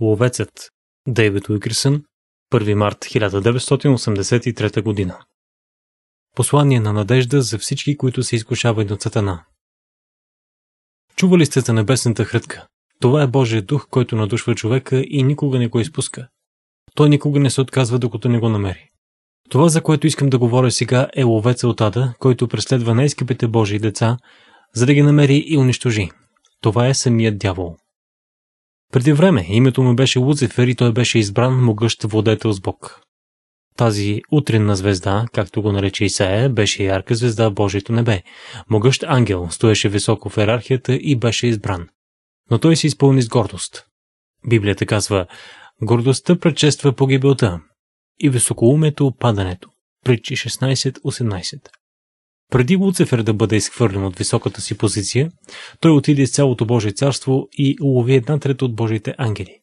Ловецът Дейвид Уикърсън 1 март 1983 година Послание на надежда за всички, които се изкушават от Сатана. Чували сте за небесната хрътка? Това е Божия дух, който надушва човека и никога не го изпуска. Той никога не се отказва, докато не го намери. Това, за което искам да говоря сега, е ловеца от ада, който преследва най-скъпите Божии деца, за да ги намери и унищожи. Това е самият дявол. Преди време името му беше Луцифер и той беше избран могъщ владетел с Бог. Тази утринна звезда, както го нарече Исаия, беше ярка звезда в Божието небе. Могъщ ангел стоеше високо в иерархията и беше избран. Но той се изпълни с гордост. Библията казва, гордостта предшества погибелта и високоумието падането. Притчи 16.18 преди Луцифер да бъде изхвърлен от високата си позиция, той отиде с цялото Божие царство и улови една трета от Божиите ангели.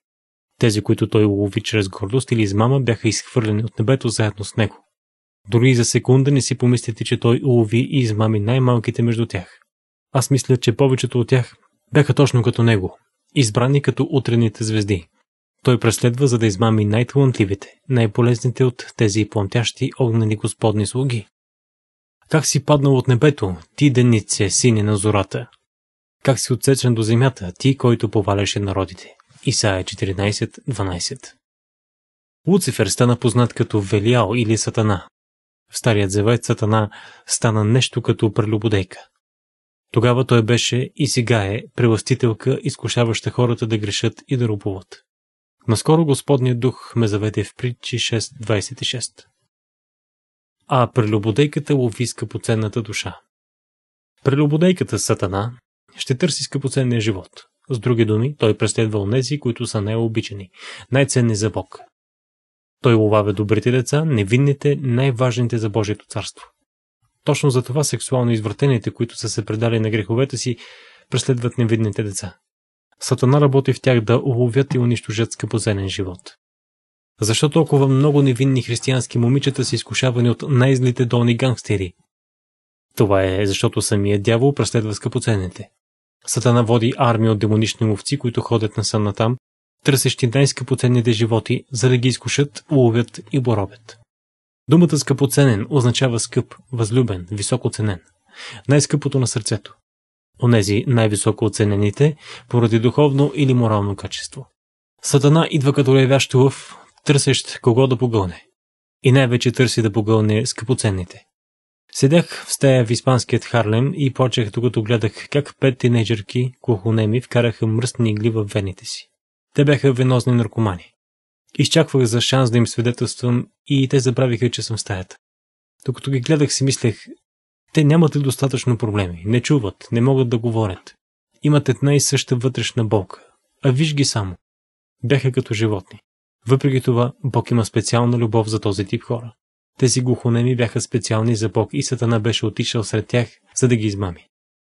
Тези, които той улови чрез гордост или измама, бяха изхвърлени от небето заедно с него. Дори и за секунда не си помислите, че той улови и измами най-малките между тях. Аз мисля, че повечето от тях бяха точно като него, избрани като утрените звезди. Той преследва, за да измами най-талантливите, най-полезните от тези плъмтящи огнени господни слуги. Как си паднал от небето, ти денице, сине на зората? Как си отсечен до земята, ти, който поваляше народите? Исаия 14.12 Луцифер стана познат като Велиал или Сатана. В Старият завет Сатана стана нещо като прелюбодейка. Тогава той беше и сега е преластителка, изкушаваща хората да грешат и да рубуват. Наскоро Господният дух ме заведе в притчи 6.26 а прелюбодейката лови скъпоценната душа. Прелюбодейката Сатана ще търси скъпоценния живот. С други думи, той преследва онези, които са най-обичани, най-ценни за Бог. Той ловавя добрите деца, невинните, най-важните за Божието царство. Точно за това сексуално извратените, които са се предали на греховете си, преследват невидните деца. Сатана работи в тях да уловят и унищожат скъпоценен живот. Защо толкова много невинни християнски момичета са изкушавани от най-злите долни гангстери? Това е защото самият дявол преследва скъпоценните. Сатана води армия от демонични ловци, които ходят насам натам, търсещи най-скъпоценните животи, за да ги изкушат, уловят и боробят. Думата скъпоценен означава скъп, възлюбен, високо ценен. Най-скъпото на сърцето. Онези най-високо оценените, поради духовно или морално качество. Сатана идва като ревящ лъв, търсещ кого да погълне. И най-вече търси да погълне скъпоценните. Седях в стая в испанският Харлем и почех, докато гледах как пет тинейджърки, глухонеми, вкараха мръсни игли в вените си. Те бяха венозни наркомани. Изчаквах за шанс да им свидетелствам и те забравиха, че съм в стаята. Докато ги гледах си мислех, те нямат ли достатъчно проблеми, не чуват, не могат да говорят. Имат една и съща вътрешна болка. А виж ги само. Бяха като животни. Въпреки това, Бог има специална любов за този тип хора. Тези глухонеми бяха специални за Бог и Сатана беше отишъл сред тях, за да ги измами.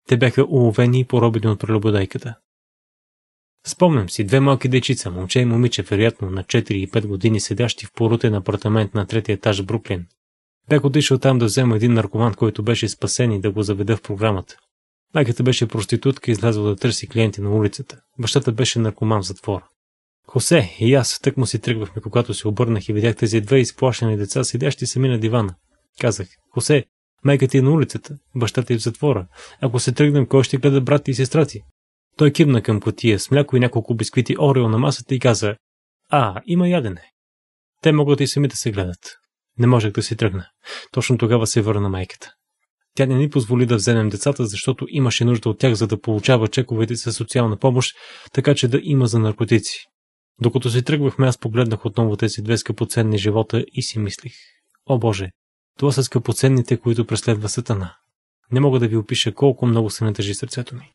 Те бяха уловени и поробени от прелюбодайката. Спомням си две малки дечица, момче и момиче, вероятно на 4 и 5 години, седящи в порутен апартамент на третия етаж в Бруклин. Бях отишъл там да взема един наркоман, който беше спасен и да го заведа в програмата. Майката беше проститутка и излязла да търси клиенти на улицата. Бащата беше наркоман в затвора. Хосе и аз тък му си тръгвахме, когато се обърнах и видях тези две изплашени деца, седящи сами на дивана. Казах, Хосе, майка ти е на улицата, баща ти е в затвора. Ако се тръгнем, кой ще гледа брат и сестра ти? Той кивна към котия с мляко и няколко бисквити Орео на масата и каза, а, има ядене. Те могат и сами да се гледат. Не можех да си тръгна. Точно тогава се върна майката. Тя не ни позволи да вземем децата, защото имаше нужда от тях, за да получава чековете за социална помощ, така че да има за наркотици. Докато си тръгвахме, аз погледнах отново тези две скъпоценни живота и си мислих. О Боже, това са скъпоценните, които преследва Сатана. Не мога да ви опиша колко много се натъжи сърцето ми.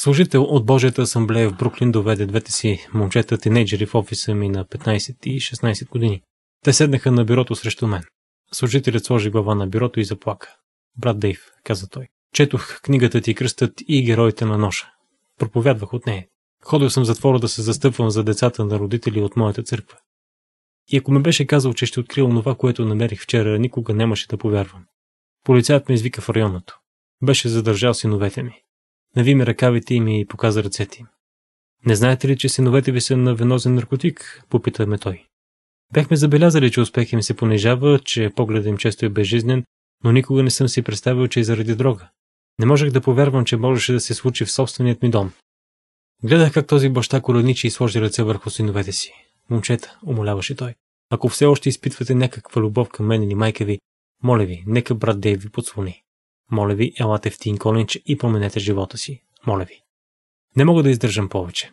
Служител от Божията асамблея в Бруклин доведе двете си момчета тинейджери в офиса ми на 15 и 16 години. Те седнаха на бюрото срещу мен. Служителят сложи глава на бюрото и заплака. Брат Дейв, каза той. Четох книгата ти кръстът и героите на ноша. Проповядвах от нея. Ходил съм в затвора да се застъпвам за децата на родители от моята църква. И ако ме беше казал, че ще открия това, което намерих вчера, никога нямаше да повярвам. Полицаят ме извика в районното. Беше задържал синовете ми. Нави ми ръкавите и ми показа ръцете им. Не знаете ли, че синовете ви са на венозен наркотик? Попита ме той. Бяхме забелязали, че успех им се понижава, че погледът им често е безжизнен, но никога не съм си представил, че е заради дрога. Не можех да повярвам, че можеше да се случи в собственият ми дом. Гледах как този баща коленичи и сложи ръце върху синовете си. Момчета, умоляваше той. Ако все още изпитвате някаква любов към мен или майка ви, моля ви, нека брат Дейв ви подслони. Моля ви, елате в Тин Колинч и променете живота си. Моля ви. Не мога да издържам повече.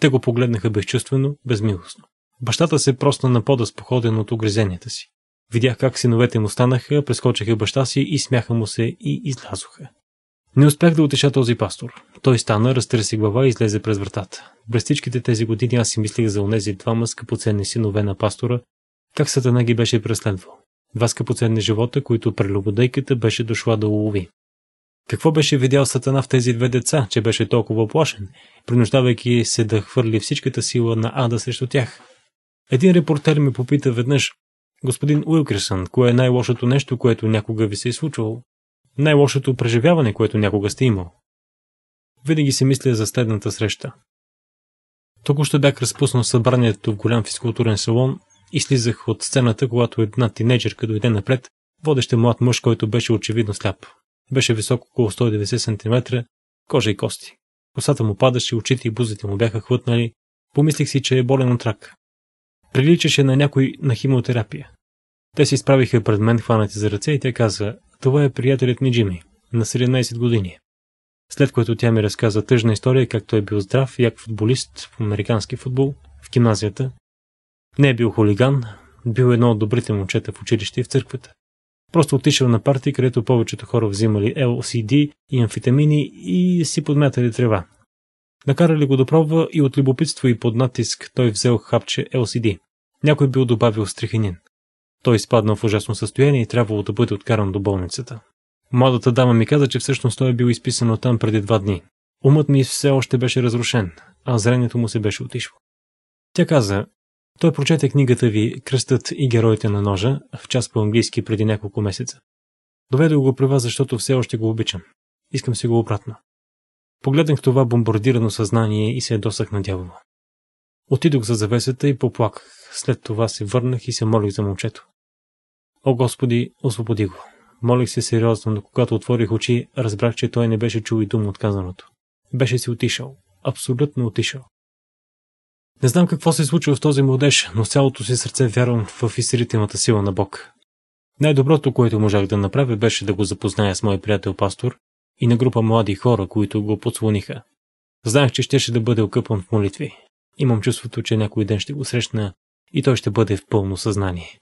Те го погледнаха безчувствено, безмилостно. Бащата се просна на пода споходен от огрезенията си. Видях как синовете му станаха, прескочиха баща си и смяха му се и излязоха. Не успях да утеша този пастор. Той стана, разтърси глава и излезе през вратата. През всичките тези години аз си мислих за онези двама скъпоценни синове на пастора, как Сатана ги беше преследвал. Два скъпоценни живота, които прелюбодейката беше дошла да улови. Какво беше видял Сатана в тези две деца, че беше толкова плашен, принуждавайки се да хвърли всичката сила на ада срещу тях? Един репортер ми попита веднъж, господин Уилкерсън, кое е най-лошото нещо, което някога ви се е случвало? Най-лошото преживяване, което някога сте имал? Винаги си мисля за следната среща. Току-що бях разпуснал събранието в голям физкултурен салон и слизах от сцената, когато една тинейджерка дойде напред, водеща млад мъж, който беше очевидно сляп. Беше висок около 190 см, кожа и кости. Косата му падаше, очите и бузите му бяха хвътнали. Помислих си, че е болен от рак. Приличаше на някой на химиотерапия. Те се изправиха пред мен, хванати за ръце и тя каза, това е приятелят ми Джими, на 17 години. След което тя ми разказа тъжна история, как той е бил здрав, як футболист в американски футбол, в гимназията. Не е бил хулиган, бил едно от добрите момчета в училище и в църквата. Просто отишъл на партии, където повечето хора взимали LCD и амфитамини и си подмятали трева. Накарали го да пробва и от любопитство и под натиск той взел хапче LCD. Някой бил добавил стриханин. Той изпаднал в ужасно състояние и трябвало да бъде откаран до болницата. Младата дама ми каза, че всъщност той е бил изписан от там преди два дни. Умът ми все още беше разрушен, а зрението му се беше отишло. Тя каза, той прочете книгата ви «Кръстът и героите на ножа» в час по-английски преди няколко месеца. Доведох го при вас, защото все още го обичам. Искам си го обратно. Погледнах това бомбардирано съзнание и се ядосах на дявола. Отидох за завесата и поплаках. След това се върнах и се молих за момчето. О, Господи, освободи го. Молих се сериозно, но когато отворих очи, разбрах, че той не беше чул и дума от казаното. Беше си отишъл. Абсолютно отишъл. Не знам какво се е случило с този младеж, но цялото си сърце вярвам в изсирителната сила на Бог. Най-доброто, което можах да направя, беше да го запозная с мой приятел пастор и на група млади хора, които го подслониха. Знаех, че щеше да бъде окъпан в молитви. Имам чувството, че някой ден ще го срещна и той ще бъде в пълно съзнание.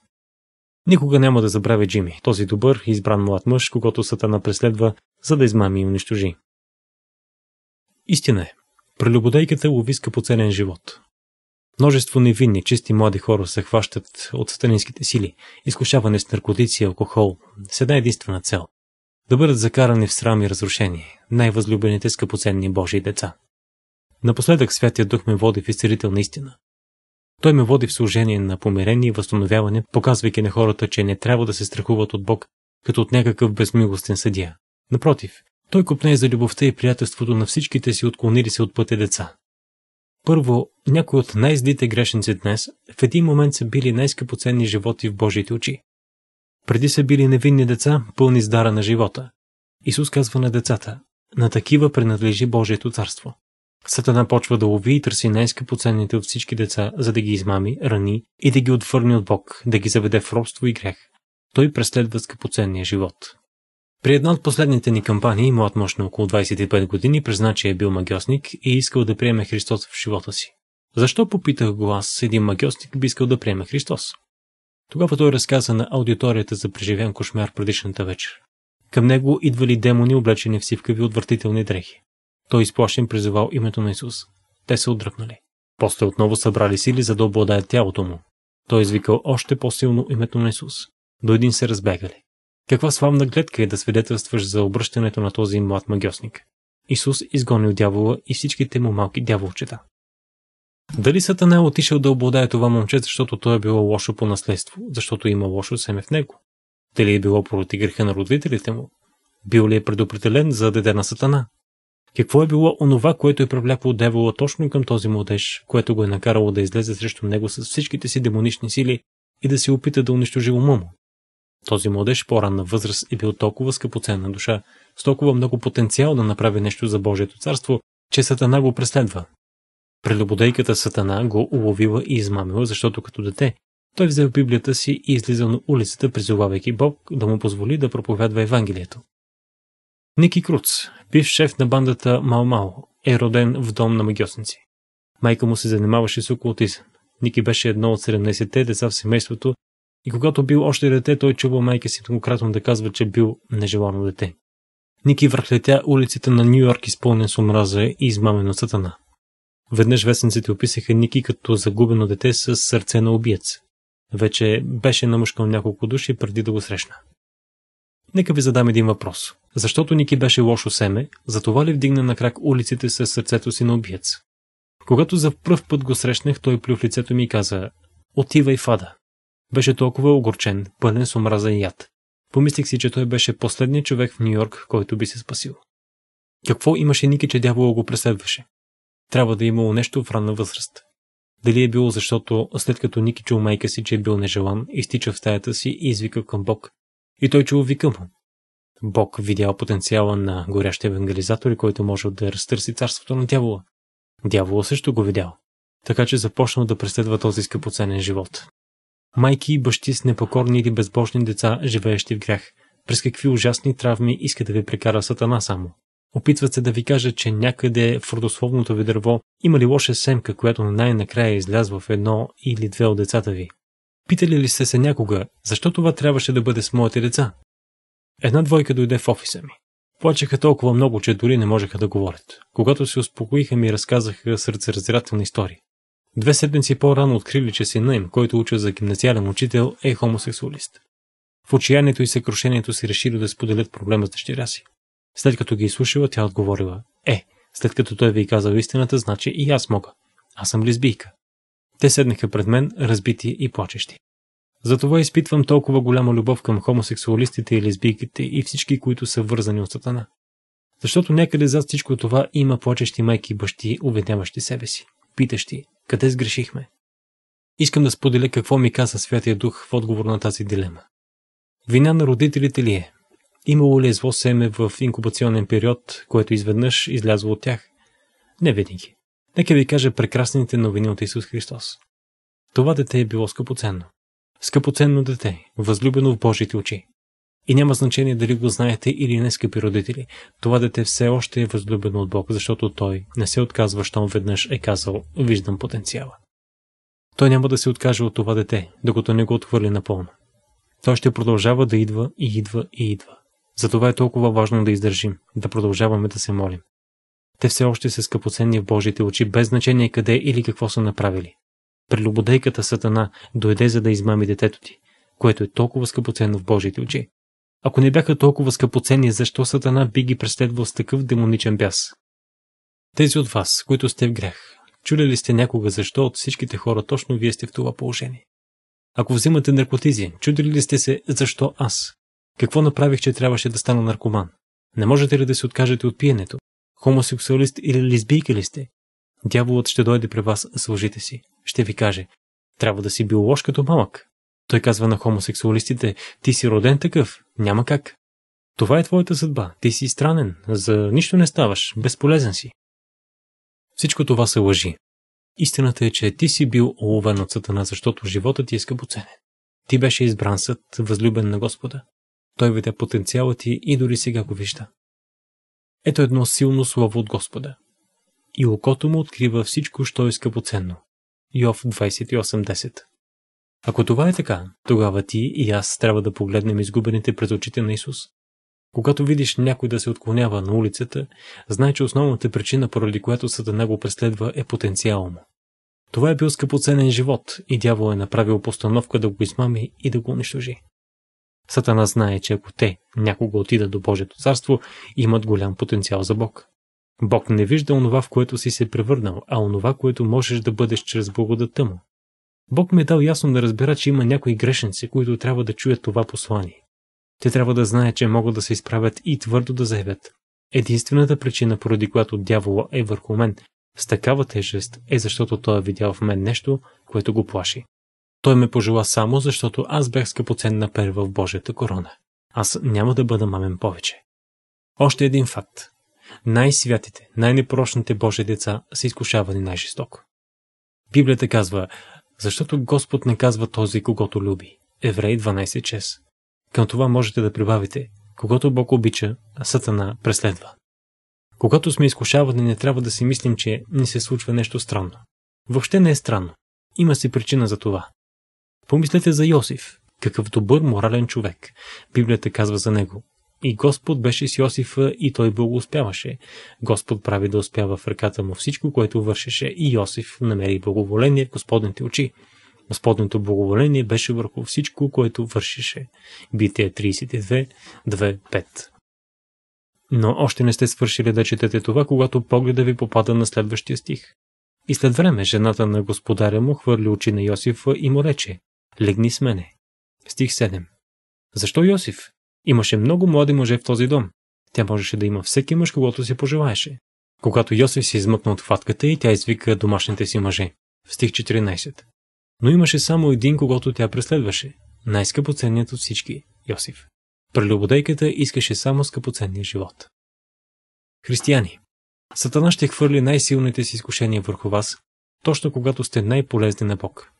Никога няма да забравя Джими, този добър, избран млад мъж, когато Сатана преследва, за да измами и унищожи. Истина е. Прелюбодейката лови скъпоценен живот. Множество невинни, чисти млади хора се хващат от сатанинските сили, изкушаване с наркотици и алкохол, с една единствена цел – да бъдат закарани в срам и разрушение, най-възлюбените скъпоценни Божии деца. Напоследък Святия Дух ме води в изцелителна истина. Той ме води в служение на помирение и възстановяване, показвайки на хората, че не трябва да се страхуват от Бог, като от някакъв безмилостен съдия. Напротив, той купне за любовта и приятелството на всичките си отклонили се от пътя деца. Първо, някои от най-злите грешници днес в един момент са били най-скъпоценни животи в Божиите очи. Преди са били невинни деца, пълни с дара на живота. Исус казва на децата, на такива принадлежи Божието царство. Сатана почва да лови и търси най-скъпоценните от всички деца, за да ги измами, рани и да ги отвърне от Бог, да ги заведе в робство и грех. Той преследва скъпоценния живот. При една от последните ни кампании, млад мъж на около 25 години призна, че е бил магиосник и искал да приеме Христос в живота си. Защо попитах го аз, един магиосник би искал да приеме Христос? Тогава той разказа на аудиторията за преживян кошмар предишната вечер. Към него идвали демони, облечени в сивкави отвратителни дрехи. Той изплашен призывал името на Исус. Те се отдръпнали. После отново събрали сили, за да обладаят тялото му. Той извикал още по-силно името на Исус. До един се разбегали. Каква славна гледка е да свидетелстваш за обръщането на този млад магиосник. Исус изгонил дявола и всичките му малки дяволчета. Дали Сатана е отишъл да обладае това момче, защото той е било лошо по наследство, защото има лошо семе в него? Дали е било пороти греха на родителите му? Бил ли е предопределен за деде на Сатана? Какво е било онова, което е привлякло девола точно към този младеж, което го е накарало да излезе срещу него с всичките си демонични сили и да се опита да унищожи ума му? Този младеж по-ранна възраст е бил толкова скъпоценна душа, с толкова много потенциал да направи нещо за Божието царство, че Сатана го преследва. Прелюбодейката Сатана го уловила и измамила, защото като дете той взел Библията си и излизал на улицата, призовавайки Бог да му позволи да проповядва Евангелието. Ники Круц, бив шеф на бандата Мал Мал, е роден в дом на магиосници. Майка му се занимаваше с окултизъм. Ники беше едно от 17-те деца в семейството и когато бил още дете, той чувал майка си многократно да казва, че бил нежелано дете. Ники върхлетя улиците на Нью Йорк изпълнен с омраза и измамен от сатана. Веднъж вестниците описаха Ники като загубено дете с сърце на убиец. Вече беше намъшкал няколко души преди да го срещна. Нека ви задам един въпрос. Защото Ники беше лошо семе, затова ли вдигна на крак улиците с сърцето си на убиец? Когато за пръв път го срещнах, той плю в лицето ми и каза «Отивай в ада». Беше толкова огорчен, пълен с омраза и яд. Помислих си, че той беше последният човек в Нью Йорк, който би се спасил. Какво имаше Ники, че дявола го преследваше? Трябва да е имало нещо в ранна възраст. Дали е било защото след като Ники чул майка си, че е бил нежелан, изтича в стаята си и извика към Бог. И той чул вика му. Бог видял потенциала на горящи евангелизатори, който може да разтърси царството на дявола. Дявола също го видял. Така че започнал да преследва този скъпоценен живот. Майки и бащи с непокорни или безбожни деца, живеещи в грях. През какви ужасни травми иска да ви прекара сатана само. Опитват се да ви кажат, че някъде в родословното ви дърво има ли лоша семка, която най-накрая излязва в едно или две от децата ви. Питали ли сте се някога, защо това трябваше да бъде с моите деца? Една двойка дойде в офиса ми. Плачеха толкова много, че дори не можеха да говорят. Когато се успокоиха ми разказаха сърцераздирателни истории. Две седмици по-рано открили, че сина им, който уча за гимназиален учител, е хомосексуалист. В отчаянието и съкрушението си решили да споделят проблема с дъщеря си. След като ги изслушала, тя отговорила, е, след като той ви е казал истината, значи и аз мога. Аз съм лесбийка. Те седнаха пред мен, разбити и плачещи. Затова изпитвам толкова голяма любов към хомосексуалистите и лесбийките и всички, които са вързани от сатана. Защото някъде зад всичко това има плачещи майки и бащи, уведняващи себе си, питащи, къде сгрешихме. Искам да споделя какво ми каза Святия Дух в отговор на тази дилема. Вина на родителите ли е? Имало ли е зло семе в инкубационен период, което изведнъж излязло от тях? Не винаги. Нека ви кажа прекрасните новини от Исус Христос. Това дете е било скъпоценно. Скъпоценно дете, възлюбено в Божите очи. И няма значение дали го знаете или не, скъпи родители. Това дете все още е възлюбено от Бог, защото той не се отказва, щом веднъж е казал «Виждам потенциала». Той няма да се откаже от това дете, докато не го отхвърли напълно. Той ще продължава да идва и идва и идва. Затова е толкова важно да издържим, да продължаваме да се молим. Те все още са скъпоценни в Божите очи, без значение къде или какво са направили. Прелюбодейката Сатана дойде за да измами детето ти, което е толкова скъпоценно в Божите очи. Ако не бяха толкова скъпоценни, защо Сатана би ги преследвал с такъв демоничен бяс? Тези от вас, които сте в грех, чули ли сте някога защо от всичките хора точно вие сте в това положение? Ако взимате наркотизи, чудили ли сте се защо аз? Какво направих, че трябваше да стана наркоман? Не можете ли да се откажете от пиенето? Хомосексуалист или лесбийка ли сте? Дяволът ще дойде при вас с лъжите си. Ще ви каже, трябва да си бил лош като малък. Той казва на хомосексуалистите, ти си роден такъв, няма как. Това е твоята съдба, ти си странен, за нищо не ставаш, безполезен си. Всичко това са лъжи. Истината е, че ти си бил уловен от сатана, защото животът ти е скъпоценен. Ти беше избран съд, възлюбен на Господа. Той видя потенциала ти и дори сега го вижда. Ето едно силно слово от Господа. И окото му открива всичко, що е скъпоценно. Йов 28.10 Ако това е така, тогава ти и аз трябва да погледнем изгубените пред очите на Исус. Когато видиш някой да се отклонява на улицата, знай, че основната причина, поради която Сатана го преследва, е потенциал му. Това е бил скъпоценен живот и дявол е направил постановка да го измами и да го унищожи. Сатана знае, че ако те някога отидат до Божието царство, имат голям потенциал за Бог. Бог не вижда онова, в което си се превърнал, а онова, което можеш да бъдеш чрез благодата му. Бог ме е дал ясно да разбера, че има някои грешници, които трябва да чуят това послание. Те трябва да знаят, че могат да се изправят и твърдо да заявят. Единствената причина, поради която дявола е върху мен с такава тежест, е защото той е видял в мен нещо, което го плаши. Той ме пожела само защото аз бях скъпоценна перва в Божията корона. Аз няма да бъда мамен повече. Още един факт. Най-святите, най-непрошните Божи деца са изкушавани най-жестоко. Библията казва, защото Господ не казва този, когато люби. Еврей 12.6. Към това можете да прибавите, когато Бог обича, Сатана преследва. Когато сме изкушавани, не трябва да си мислим, че ни се случва нещо странно. Въобще не е странно. Има си причина за това. Помислете за Йосиф. Какъв добър морален човек. Библията казва за него. И Господ беше с Йосифа и той благоуспяваше. Господ прави да успява в ръката му всичко, което вършеше и Йосиф намери благоволение в Господните очи. Господното благоволение беше върху всичко, което вършеше. Битие 32, 2, 5. Но още не сте свършили да четете това, когато погледа ви попада на следващия стих. И след време жената на господаря му хвърли очи на Йосифа и му рече, легни с мене. Стих 7. Защо Йосиф? Имаше много млади мъже в този дом. Тя можеше да има всеки мъж, когато си пожелаеше. Когато Йосиф се измъкна от хватката и тя извика домашните си мъже. В стих 14. Но имаше само един, когато тя преследваше. Най-скъпоценният от всички – Йосиф. Прелюбодейката искаше само скъпоценния живот. Християни, Сатана ще хвърли най-силните си изкушения върху вас, точно когато сте най-полезни на Бог.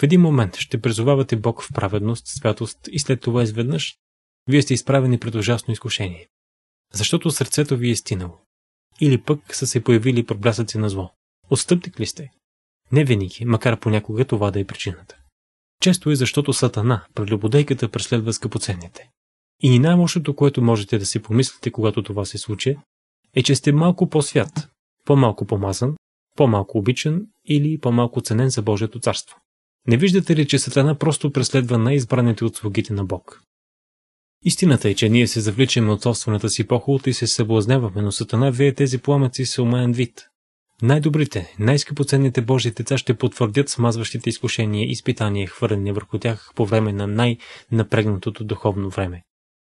В един момент ще призовавате Бог в праведност, святост и след това изведнъж вие сте изправени пред ужасно изкушение. Защото сърцето ви е стинало. Или пък са се появили проблясъци на зло. Отстъпник ли сте? Не винаги, макар понякога това да е причината. Често е защото Сатана, прелюбодейката, преследва скъпоценните. И най-лошото, което можете да си помислите, когато това се случи, е, че сте малко по-свят, по-малко помазан, по-малко обичан или по-малко ценен за Божието царство. Не виждате ли, че Сатана просто преследва най-избраните от слугите на Бог? Истината е, че ние се завличаме от собствената си похолта и се съблазняваме, но Сатана вие тези пламъци с умен вид. Най-добрите, най-скъпоценните Божии деца ще потвърдят смазващите изкушения и изпитания, хвърлени върху тях по време на най-напрегнатото духовно време.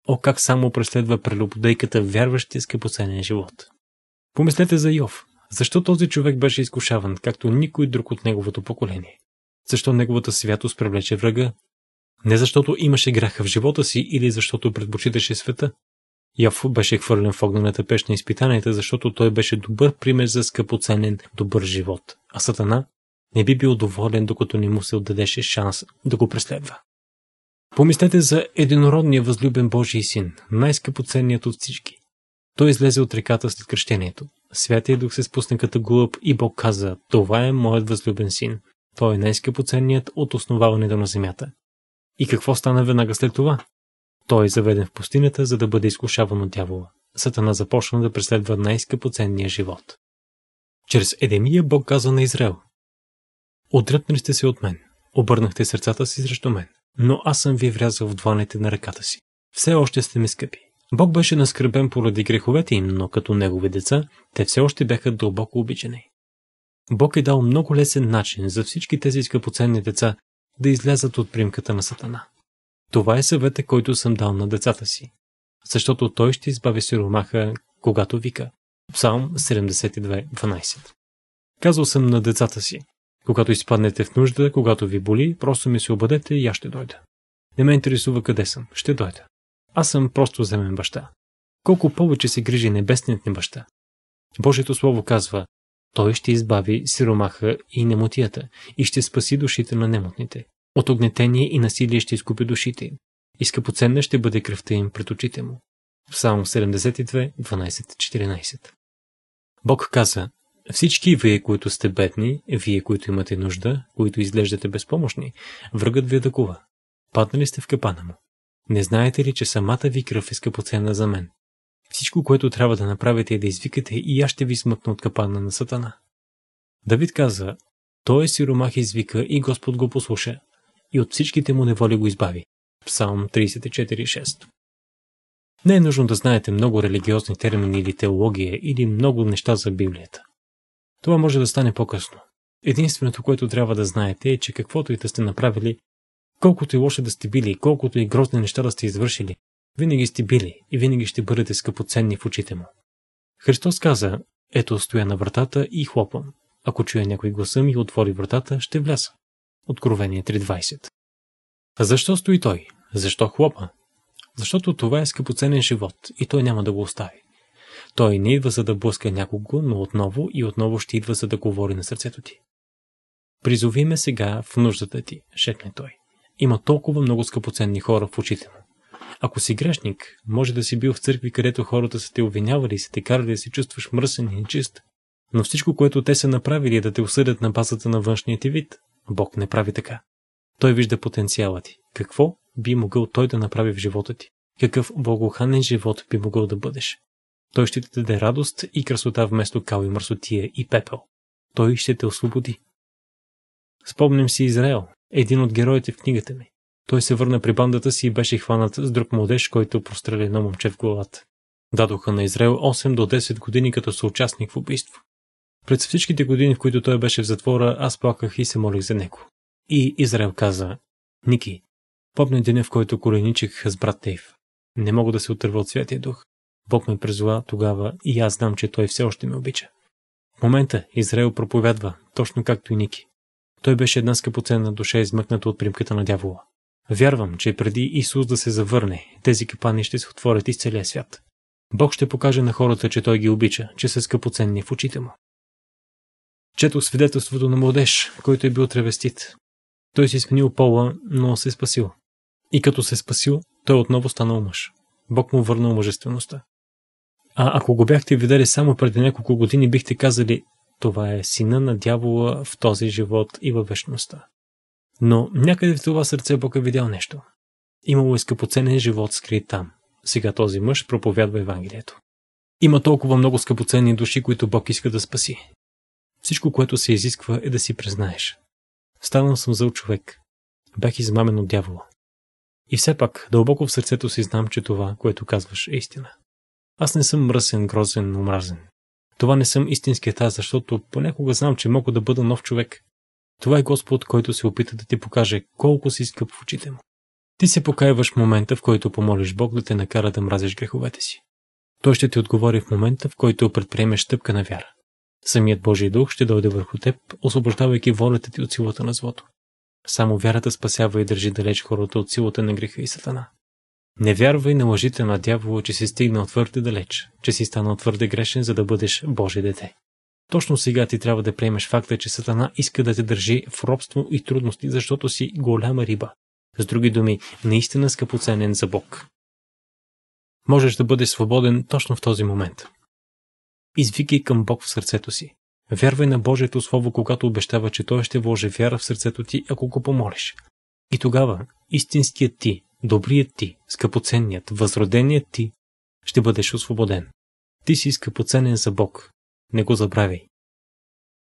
О, как само преследва прелюбодейката вярващия скъпоценен живот. Помислете за Йов. Защо този човек беше изкушаван, както никой друг от неговото поколение? Защо неговата святост привлече врага? Не защото имаше греха в живота си или защото предпочиташе света. Йов беше хвърлен в огнената пещ на изпитанията, защото той беше добър пример за скъпоценен добър живот, а Сатана не би бил доволен, докато не му се отдадеше шанс да го преследва. Помислете за единородния възлюбен Божий син, най-скъпоценният от всички. Той излезе от реката след кръщението. Святия дух се спусна като глъб и Бог каза, това е моят възлюбен син. Той е най-скъпоценният от основаването на земята. И какво стана веднага след това? Той е заведен в пустинята, за да бъде изкушаван от дявола. Сатана започна да преследва най-скъпоценния живот. Чрез Едемия Бог каза на Израел. Отръпнали сте се от мен, обърнахте сърцата си срещу мен, но аз съм ви врязал в дланите на ръката си. Все още сте ми скъпи. Бог беше наскърбен поради греховете им, но като негови деца, те все още бяха дълбоко обичани. Бог е дал много лесен начин за всички тези скъпоценни деца да излязат от примката на Сатана. Това е съвета, който съм дал на децата си, защото той ще избави сиромаха, когато вика. Псалм 72.12 Казал съм на децата си, когато изпаднете в нужда, когато ви боли, просто ми се обадете и аз ще дойда. Не ме интересува къде съм, ще дойда. Аз съм просто земен баща. Колко повече се грижи небесният ни баща. Божието Слово казва, той ще избави сиромаха и немотията и ще спаси душите на немотните. От огнетение и насилие ще изкупи душите им. И скъпоценна ще бъде кръвта им пред очите му. Псалм 72, 12-14 Бог каза, всички вие, които сте бедни, вие, които имате нужда, които изглеждате безпомощни, врагът ви атакува. Паднали сте в капана му. Не знаете ли, че самата ви кръв е скъпоценна за мен? Всичко, което трябва да направите е да извикате и аз ще ви смъкна от капана на сатана. Давид каза, той е сиромах извика и Господ го послуша, и от всичките му неволи го избави. Псалм 34.6 Не е нужно да знаете много религиозни термини или теология или много неща за Библията. Това може да стане по-късно. Единственото, което трябва да знаете е, че каквото и да сте направили, колкото и лошо да сте били, колкото и грозни неща да сте извършили, винаги сте били и винаги ще бъдете скъпоценни в очите му. Христос каза, ето стоя на вратата и хлопам. Ако чуя някой гласа ми и отвори вратата, ще вляза. Откровение 3.20 А защо стои той? Защо хлопа? Защото това е скъпоценен живот и той няма да го остави. Той не идва за да блъска някого, но отново и отново ще идва за да говори на сърцето ти. Призови ме сега в нуждата ти, шепне той. Има толкова много скъпоценни хора в очите му. Ако си грешник, може да си бил в църкви, където хората са те обвинявали и са те карали да се чувстваш мръсен и нечист. Но всичко, което те са направили е да те осъдят на базата на външния ти вид. Бог не прави така. Той вижда потенциала ти. Какво би могъл той да направи в живота ти? Какъв благоханен живот би могъл да бъдеш? Той ще ти даде радост и красота вместо кал и мърсотия и пепел. Той ще те освободи. Спомням си Израел, един от героите в книгата ми. Той се върна при бандата си и беше хванат с друг младеж, който простреля едно момче в главата. Дадоха на Израел 8 до 10 години като съучастник в убийство. През всичките години, в които той беше в затвора, аз плаках и се молих за него. И Израел каза, Ники, помня деня, в който коленичех с брат Тейв. Не мога да се отърва от Святия Дух. Бог ме презла тогава и аз знам, че той все още ме обича. В момента Израел проповядва, точно както и Ники. Той беше една скъпоценна душа, измъкната от примката на дявола. Вярвам, че преди Исус да се завърне, тези капани ще се отворят из целия свят. Бог ще покаже на хората, че Той ги обича, че са скъпоценни в очите му. Чето свидетелството на младеж, който е бил тревестит. Той си сменил пола, но се спасил. И като се спасил, той отново станал мъж. Бог му върнал мъжествеността. А ако го бяхте видели само преди няколко години, бихте казали, това е сина на дявола в този живот и във вечността. Но някъде в това сърце Бог е видял нещо. Имало е скъпоценен живот скрит там. Сега този мъж проповядва Евангелието. Има толкова много скъпоценни души, които Бог иска да спаси. Всичко, което се изисква е да си признаеш. Станал съм зъл човек. Бях измамен от дявола. И все пак, дълбоко в сърцето си знам, че това, което казваш, е истина. Аз не съм мръсен, грозен, омразен. Това не съм истинският аз, защото понякога знам, че мога да бъда нов човек. Това е Господ, който се опита да ти покаже колко си скъп в очите му. Ти се покаяваш в момента, в който помолиш Бог да те накара да мразиш греховете си. Той ще ти отговори в момента, в който предприемеш стъпка на вяра. Самият Божий дух ще дойде върху теб, освобождавайки волята ти от силата на злото. Само вярата спасява и държи далеч хората от силата на греха и сатана. Не вярвай на лъжите на дявола, че си стигнал твърде далеч, че си станал твърде грешен, за да бъдеш Божие дете. Точно сега ти трябва да приемеш факта, че Сатана иска да те държи в робство и трудности, защото си голяма риба. С други думи, наистина скъпоценен за Бог. Можеш да бъдеш свободен точно в този момент. Извикай към Бог в сърцето си. Вярвай на Божието Слово, когато обещава, че Той ще вложи вяра в сърцето ти, ако го помолиш. И тогава истинският ти, добрият ти, скъпоценният, възроденият ти, ще бъдеш освободен. Ти си скъпоценен за Бог. Не го забравяй.